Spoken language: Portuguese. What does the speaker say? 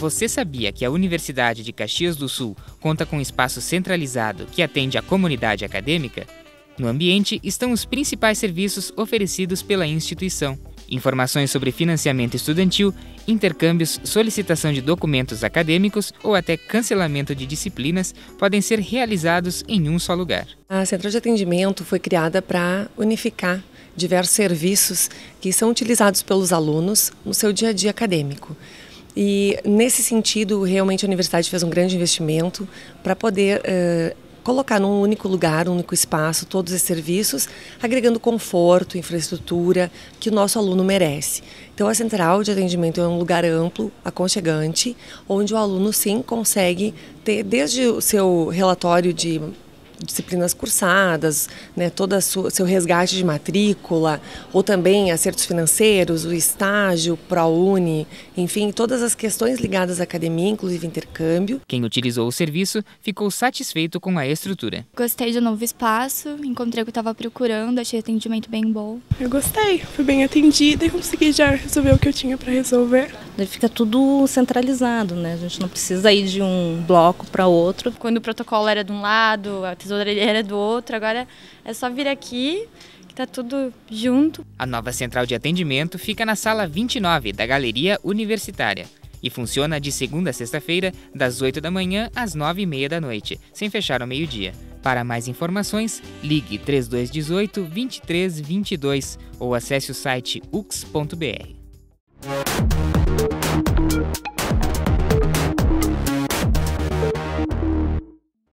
você sabia que a Universidade de Caxias do Sul conta com um espaço centralizado que atende a comunidade acadêmica? No ambiente estão os principais serviços oferecidos pela instituição. Informações sobre financiamento estudantil, intercâmbios, solicitação de documentos acadêmicos ou até cancelamento de disciplinas podem ser realizados em um só lugar. A central de atendimento foi criada para unificar diversos serviços que são utilizados pelos alunos no seu dia a dia acadêmico. E nesse sentido, realmente a universidade fez um grande investimento para poder uh, colocar num único lugar, um único espaço, todos esses serviços, agregando conforto, infraestrutura que o nosso aluno merece. Então a central de atendimento é um lugar amplo, aconchegante, onde o aluno sim consegue ter desde o seu relatório de disciplinas cursadas, né, todo o seu resgate de matrícula, ou também acertos financeiros, o estágio, ProUni, enfim, todas as questões ligadas à academia, inclusive intercâmbio. Quem utilizou o serviço ficou satisfeito com a estrutura. Gostei do novo espaço, encontrei o que estava procurando, achei atendimento bem bom. Eu gostei, fui bem atendida e consegui já resolver o que eu tinha para resolver. Fica tudo centralizado, né? A gente não precisa ir de um bloco para outro. Quando o protocolo era de um lado, a tesoureira do outro, agora é só vir aqui que tá tudo junto. A nova central de atendimento fica na sala 29 da Galeria Universitária e funciona de segunda a sexta-feira, das 8 da manhã às 9 e meia da noite, sem fechar ao meio-dia. Para mais informações, ligue 3218 2322 ou acesse o site ux.br. Thank you.